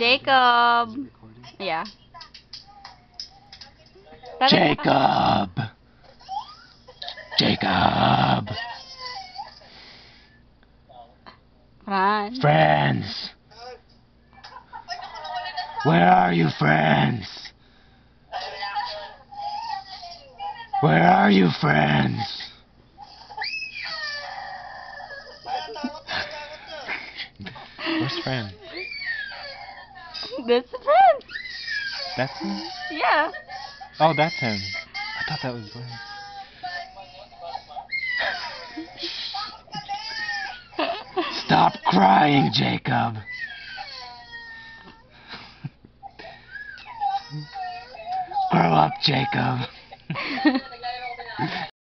Jacob. Yeah. Talaga- Jacob! Jacob! Fran. Friends! Where are you, friends? Where are you, friends? Where's Fran? That's Fran. That's him? Yeah. Oh, that's him. I thought that was Blaine. Stop crying, Jacob. Grow up, Jacob.